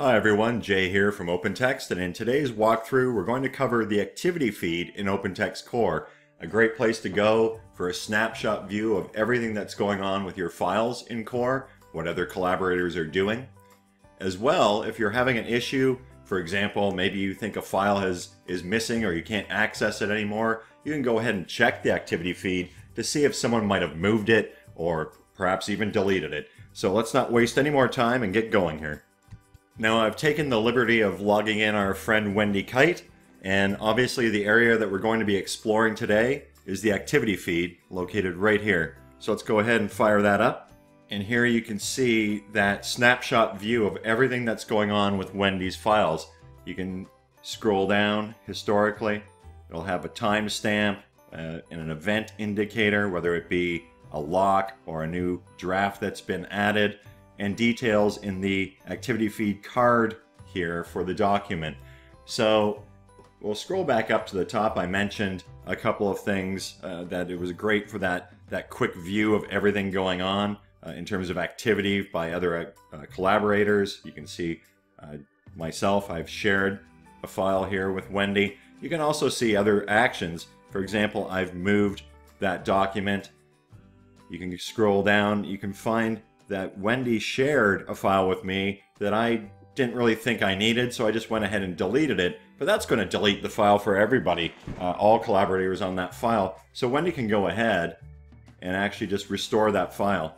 Hi everyone, Jay here from OpenText, and in today's walkthrough we're going to cover the activity feed in OpenText Core, a great place to go for a snapshot view of everything that's going on with your files in Core, what other collaborators are doing. As well, if you're having an issue, for example, maybe you think a file has, is missing or you can't access it anymore, you can go ahead and check the activity feed to see if someone might have moved it or perhaps even deleted it. So let's not waste any more time and get going here. Now I've taken the liberty of logging in our friend Wendy Kite, and obviously the area that we're going to be exploring today is the activity feed located right here. So let's go ahead and fire that up. And here you can see that snapshot view of everything that's going on with Wendy's files. You can scroll down historically. It'll have a timestamp uh, and an event indicator, whether it be a lock or a new draft that's been added and details in the activity feed card here for the document. So we'll scroll back up to the top. I mentioned a couple of things uh, that it was great for that, that quick view of everything going on uh, in terms of activity by other uh, collaborators. You can see uh, myself, I've shared a file here with Wendy. You can also see other actions. For example, I've moved that document. You can scroll down, you can find that Wendy shared a file with me that I didn't really think I needed, so I just went ahead and deleted it. But that's going to delete the file for everybody, uh, all collaborators on that file. So Wendy can go ahead and actually just restore that file.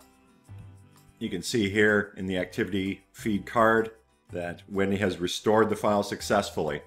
You can see here in the activity feed card that Wendy has restored the file successfully.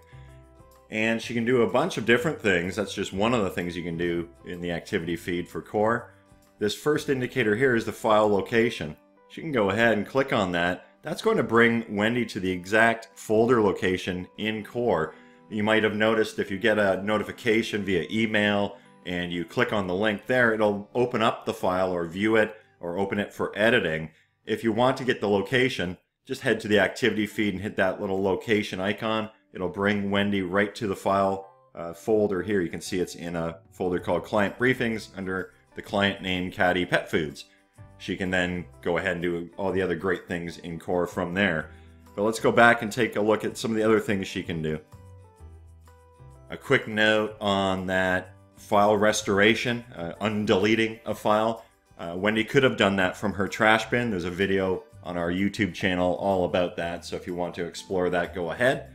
And she can do a bunch of different things. That's just one of the things you can do in the activity feed for Core. This first indicator here is the file location. She can go ahead and click on that. That's going to bring Wendy to the exact folder location in Core. You might have noticed if you get a notification via email and you click on the link there, it'll open up the file or view it or open it for editing. If you want to get the location, just head to the activity feed and hit that little location icon. It'll bring Wendy right to the file uh, folder here. You can see it's in a folder called Client Briefings under the client name Caddy Pet Foods she can then go ahead and do all the other great things in core from there. But let's go back and take a look at some of the other things she can do. A quick note on that file restoration, uh, undeleting a file. Uh, Wendy could have done that from her trash bin. There's a video on our YouTube channel all about that, so if you want to explore that, go ahead.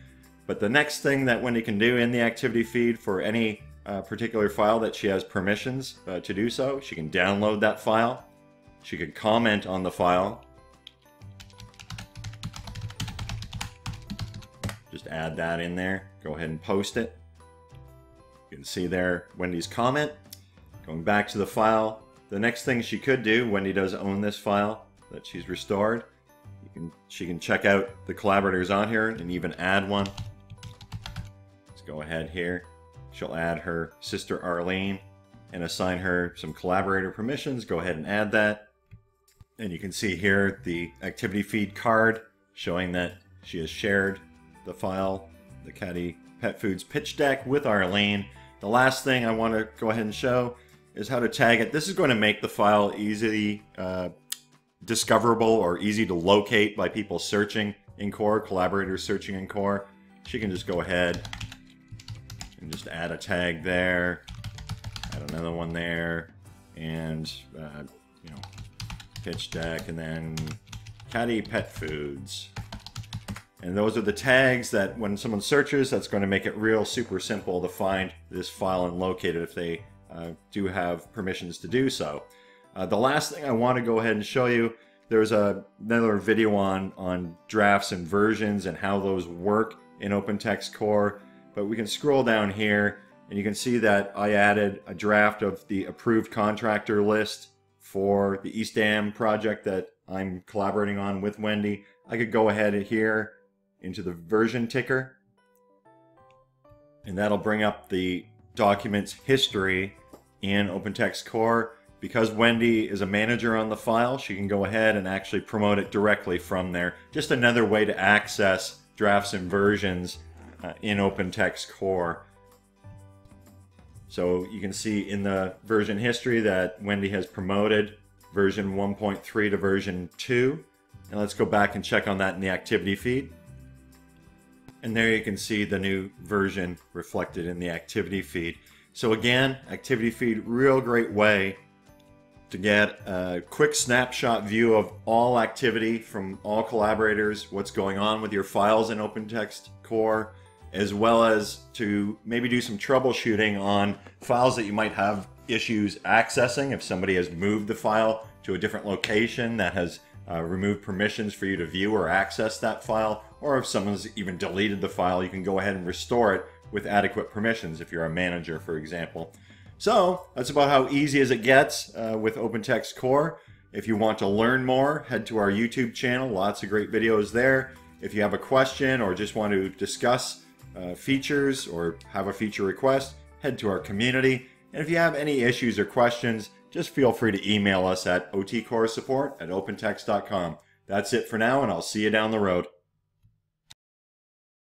But the next thing that Wendy can do in the activity feed for any uh, particular file that she has permissions uh, to do so, she can download that file she could comment on the file. Just add that in there. Go ahead and post it. You can see there Wendy's comment. Going back to the file, the next thing she could do, Wendy does own this file that she's restored. Can, she can check out the collaborators on here and even add one. Let's go ahead here. She'll add her sister Arlene and assign her some collaborator permissions. Go ahead and add that. And you can see here the activity feed card showing that she has shared the file, the Caddy Pet Foods pitch deck with Arlene. The last thing I want to go ahead and show is how to tag it. This is going to make the file easily uh, discoverable or easy to locate by people searching in Core, collaborators searching in Core. She can just go ahead and just add a tag there, add another one there, and uh, you know pitch deck, and then Caddy Pet Foods. And those are the tags that when someone searches, that's going to make it real super simple to find this file and locate it if they uh, do have permissions to do so. Uh, the last thing I want to go ahead and show you, there's a, another video on, on drafts and versions and how those work in OpenText Core. But we can scroll down here and you can see that I added a draft of the approved contractor list for the East Dam project that I'm collaborating on with Wendy, I could go ahead here into the version ticker and that'll bring up the document's history in OpenText Core. Because Wendy is a manager on the file, she can go ahead and actually promote it directly from there. Just another way to access drafts and versions uh, in OpenText Core. So you can see in the version history that Wendy has promoted version 1.3 to version 2. And let's go back and check on that in the activity feed. And there you can see the new version reflected in the activity feed. So again, activity feed, real great way to get a quick snapshot view of all activity from all collaborators, what's going on with your files in OpenText Core, as well as to maybe do some troubleshooting on files that you might have issues accessing. If somebody has moved the file to a different location that has uh, removed permissions for you to view or access that file, or if someone's even deleted the file, you can go ahead and restore it with adequate permissions if you're a manager, for example. So that's about how easy as it gets uh, with OpenText Core. If you want to learn more, head to our YouTube channel. Lots of great videos there. If you have a question or just want to discuss uh, features or have a feature request, head to our community. And if you have any issues or questions, just feel free to email us at otcoresupport at opentext.com. That's it for now, and I'll see you down the road.